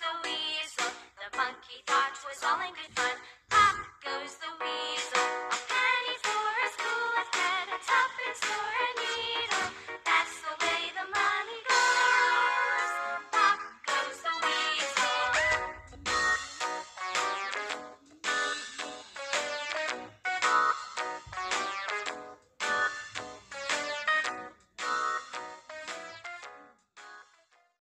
the weasel. The monkey thought was all in good fun. Up goes the weasel. A penny for a school of head, a tuppence for